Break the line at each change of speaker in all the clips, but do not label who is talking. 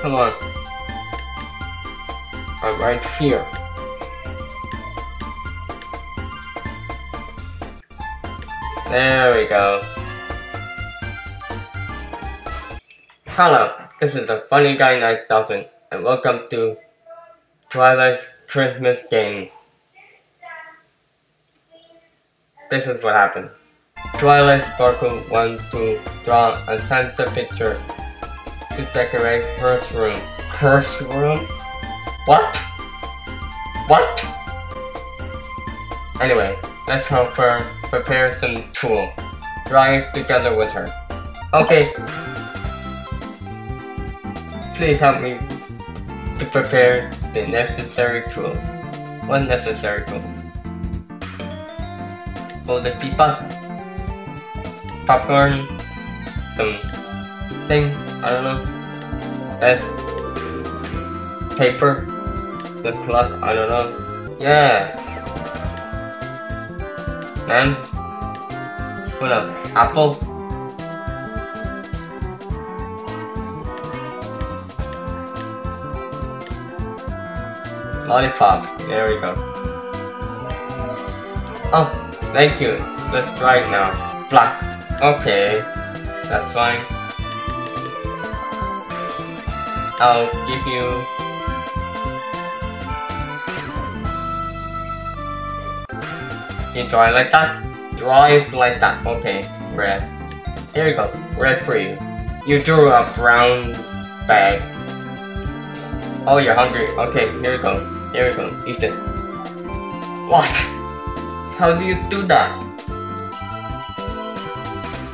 Come on. I'm right here. There we go. Hello, this is the Funny Guy 9000, and welcome to Twilight Christmas Games. This is what happened. Twilight Sparkle wants to draw a Santa picture to decorate her room. Her room? What? What? Anyway, let's help her prepare some tool. It together with her. Okay. Please help me to prepare the necessary tools. What necessary tool? Oh, the teapot. Popcorn. Some thing. I don't know. That's paper. The clock. I don't know. Yeah. Man. What up? Apple. Lollipop. There we go. Oh, thank you. Let's try it now. Black. Okay. That's fine. I'll give you You it like that? It like that. Okay, red. Here we go. Red for you. You drew a brown bag. Oh, you're hungry. Okay, here we go. Here we go. Eat it. What? How do you do that?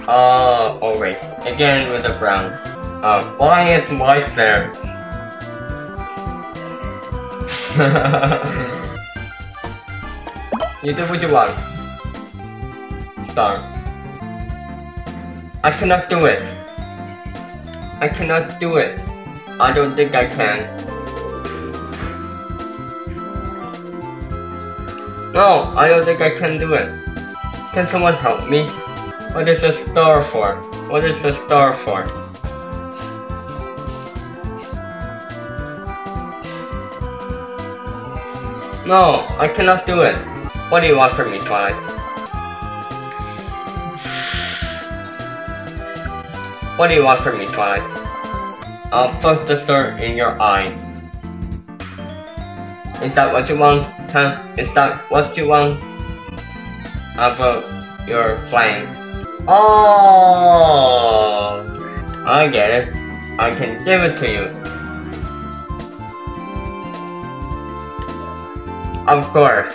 Uh, oh wait. Again with the brown. Why is white there? you do what you want. Star. I cannot do it. I cannot do it. I don't think I can. No, I don't think I can do it. Can someone help me? What is the star for? What is the star for? No, I cannot do it. What do you want from me, Twilight? What do you want from me, Twilight? I'll put the star in your eye. Is that what you want? Huh? Is that what you want? How about your flame? Oh! I get it. I can give it to you. Of course.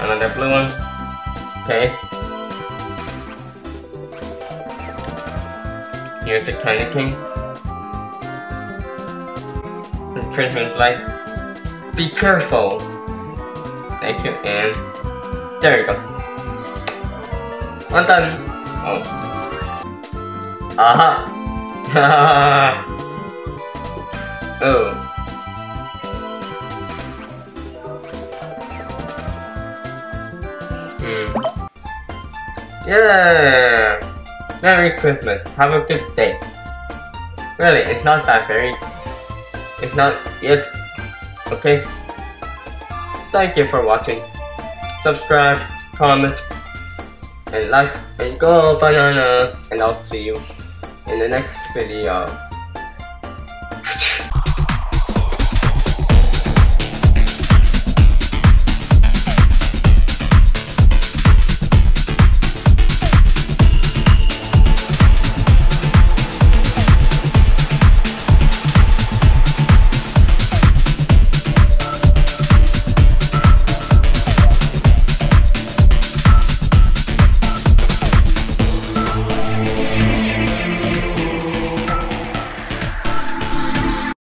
Another blue one. Okay. Here's the Tiny King. The Christmas light. Be careful. Thank you, and there you go. One done. Oh. Aha. oh. Yeah. Merry Christmas. Have a good day. Really, it's not that very. It's not yet. Okay. Thank you for watching. Subscribe, comment, and like, and go banana. And I'll see you in the next video.